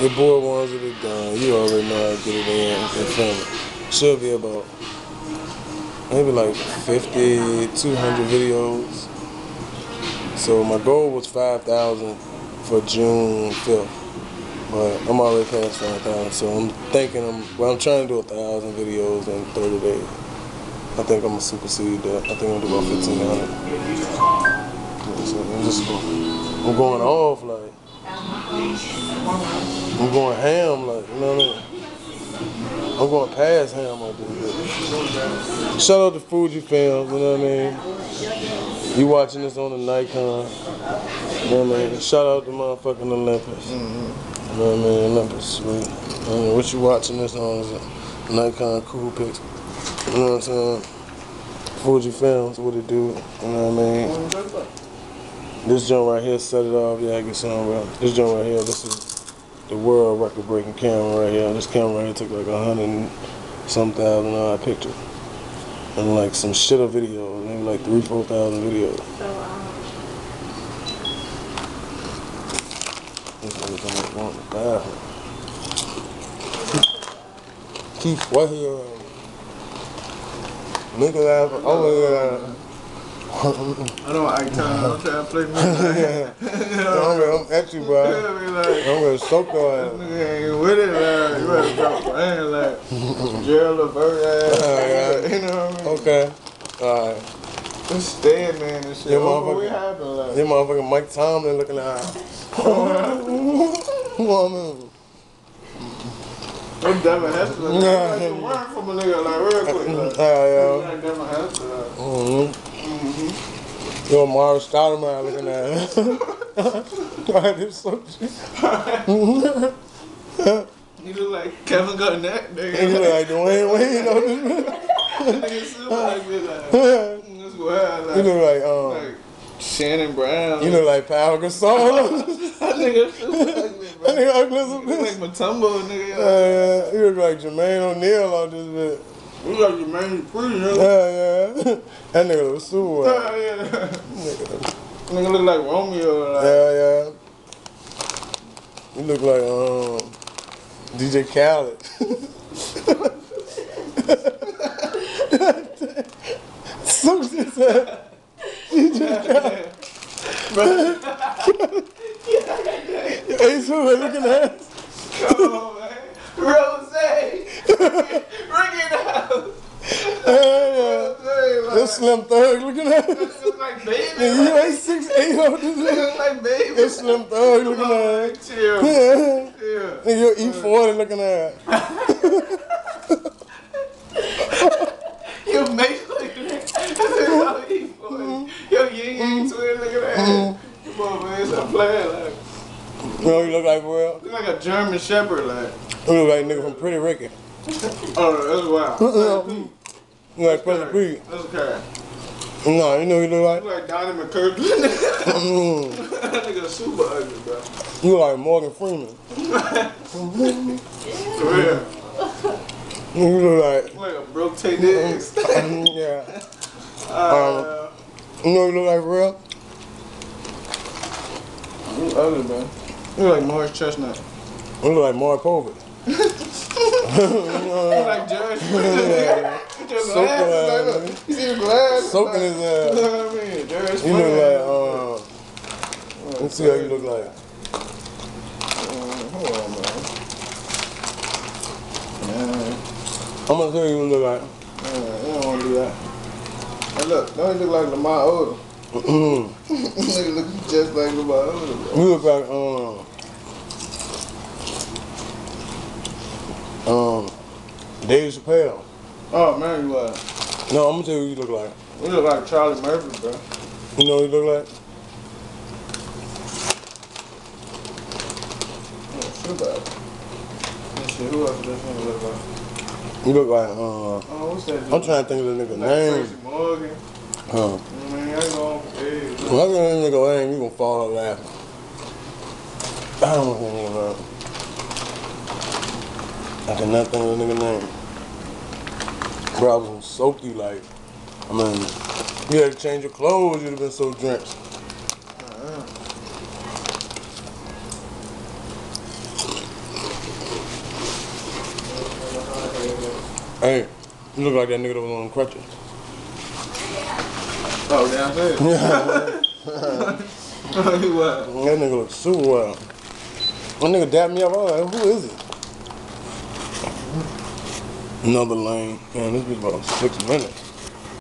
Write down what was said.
Your boy wants it done. You already know how to get it in and film it. Should be about maybe like 50, 200 videos. So my goal was 5,000 for June 5th. But I'm already past 5,000. So I'm thinking, I'm, well, I'm trying to do a 1,000 videos in 30 days. I think I'm to supersede that. I think I'm going to do about 1,500. So I'm just I'm going off like, I'm going ham like, you know what I mean? I'm going past ham on this. Shout out to Fuji Films, you know what I mean? You watching this on the Nikon. You know what I mean? Shout out to motherfucking Olympus. You know what I mean? Olympus, sweet. I mean, what you watching this on is a Nikon Coolpix. You know what I'm saying? Fuji Films, what it do, you know what I mean? This joint right here set it off. Yeah, I get some, bro. This joint right here, this is the world record breaking camera right here. This camera right here took like a hundred and some thousand odd picture. And like some shit of videos, maybe like three, four thousand videos. So, um, This nigga come up on the. Keith, what here? Nigga laughing. Oh, I don't act time. I'm trying to play yeah. I'm, I'm at you, bro. Like, I'm gonna soak your ass. nigga ain't with it, man. You better drop my hand like Gerald Levert ass. You know what I mean? Okay. Alright. It's dead, man, and shit. Yeah, what, what happened? Like, Your motherfucking Mike Tomlin looking at Woman. I'm Devin Hester. Like. I like to learn from a nigga, like, real quick. Like, Yeah, yeah. like Devin Hester. Like. Mm-hmm. Yo, Amar'e Stoudemire looking at Alright, this so He look like Kevin Garnett, nigga. look like Dwayne Wayne on this nigga like like, this wild, You like, look like, um, like Shannon Brown. you look like Pau Gasol. that nigga super ugly, That bro. nigga like He look Elizabeth. like Mutombo, nigga. Yeah. You look like Jermaine O'Neal on this bit. You look like Jermaine Dupri, nigga. Yeah, yeah. That nigga look super well. Yeah, yeah. Nigga. Nigga look like Romeo, like. Yeah, yeah. You look like um DJ Khaled. so she said, DJ Khaled. Hey, so we're looking at Come on, man. Rose! Bring it out! hey, yeah. Rose, Slim Thug looking at look like baby. You ain't six eight on this look like baby. This Slim Thug looking at chill. Yeah. Chill. Nigga, your E40 looking at Your mate look like that. Yo, yin yang twin look at that. Come on, man. Stop playing. Like, You know what you look like for real? look like a German Shepherd. Like, You look like a nigga from Pretty Ricky. oh, that's wild. You like Pretty Pete. That's okay. No, you know you look like? like Donnie McClurkin. Mm. that nigga super ugly, bro. You look like Morgan Freeman. For real. You look like, Like a broke Taye Diggs. mm, yeah. Uh, You know you look like for real? you ugly, man. You look like Morris Chestnut. You look like Mark Povich. You look like Jerry Springer. With your Soaking glasses, ass, like, look. You see the glasses? Soaking like, his You know what I mean? Jerry You look like, um, let's see how you look like. Uh, hold on, man. Man, I'm gonna tell you what you look like. man, you don't want to do that. Hey, look, don't you look like Lamar Odom? Mm. Nigga look just like Lamar Odom, bro. You look like, um, um, Dave Chappelle. Oh, man, you are. No, I'm gonna tell you what you look like. You look like Charlie Murphy, bro. You know what you look like? Super ugly. Let's see, who else does this nigga look like? You look like, uh, Oh, what's that dude? I'm trying to think of the nigga Like name. Tracy Morgan. Huh. What I mean? I go on for days. When I get that nigga name, you gonna fall out laughing. I don't know what nigga name. I cannot think of the nigga name. Bro, I was gonna you like, I mean, you had to change your clothes, you'd have been so drenched. Uh-huh. Hey, you look like that nigga that was on crutches. Oh, down there. Yeah. he was. That nigga looks super wild. That nigga dabbed me up. I was like, who is it? Another lane. Man, this bitch about six minutes.